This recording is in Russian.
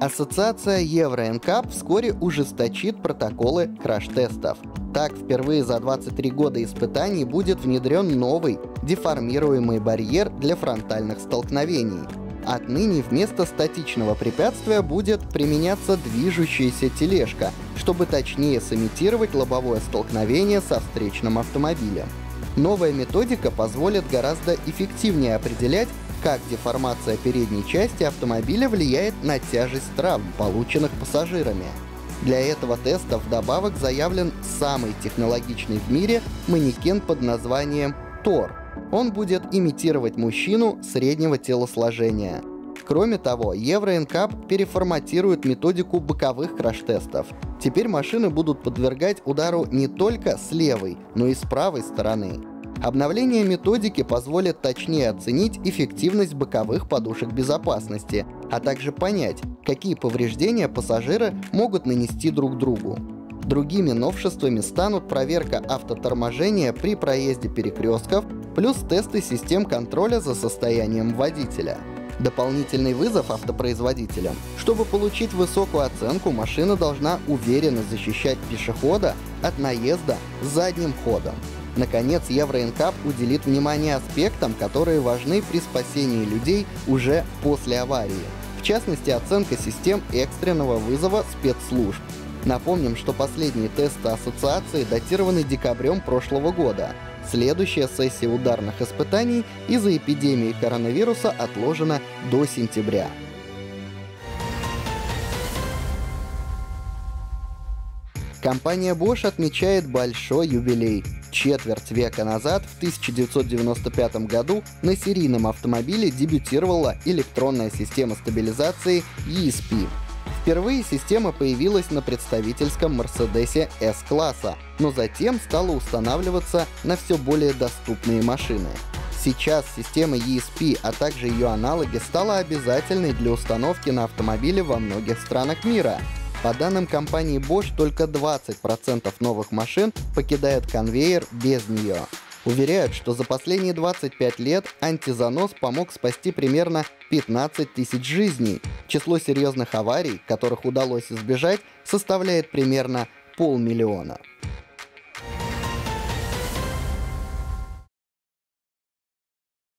Ассоциация Евро-НКАП вскоре ужесточит протоколы краш-тестов. Так, впервые за 23 года испытаний будет внедрен новый деформируемый барьер для фронтальных столкновений. Отныне вместо статичного препятствия будет применяться движущаяся тележка, чтобы точнее сымитировать лобовое столкновение со встречным автомобилем. Новая методика позволит гораздо эффективнее определять, как деформация передней части автомобиля влияет на тяжесть травм, полученных пассажирами. Для этого теста вдобавок заявлен самый технологичный в мире манекен под названием Тор. Он будет имитировать мужчину среднего телосложения. Кроме того, Евро-НКАП переформатирует методику боковых краш-тестов. Теперь машины будут подвергать удару не только с левой, но и с правой стороны. Обновление методики позволит точнее оценить эффективность боковых подушек безопасности, а также понять, какие повреждения пассажиры могут нанести друг другу. Другими новшествами станут проверка автоторможения при проезде перекрестков, плюс тесты систем контроля за состоянием водителя. Дополнительный вызов автопроизводителям. Чтобы получить высокую оценку, машина должна уверенно защищать пешехода от наезда задним ходом. Наконец, Евроинкап уделит внимание аспектам, которые важны при спасении людей уже после аварии. В частности, оценка систем экстренного вызова спецслужб. Напомним, что последние тесты ассоциации датированы декабрем прошлого года. Следующая сессия ударных испытаний из-за эпидемии коронавируса отложена до сентября. Компания Bosch отмечает большой юбилей. Четверть века назад, в 1995 году, на серийном автомобиле дебютировала электронная система стабилизации ESP. Впервые система появилась на представительском Мерседесе S-класса, но затем стала устанавливаться на все более доступные машины. Сейчас система ESP, а также ее аналоги стала обязательной для установки на автомобиле во многих странах мира. По данным компании Bosch, только 20% новых машин покидают конвейер без нее. Уверяют, что за последние 25 лет антизанос помог спасти примерно 15 тысяч жизней. Число серьезных аварий, которых удалось избежать, составляет примерно полмиллиона.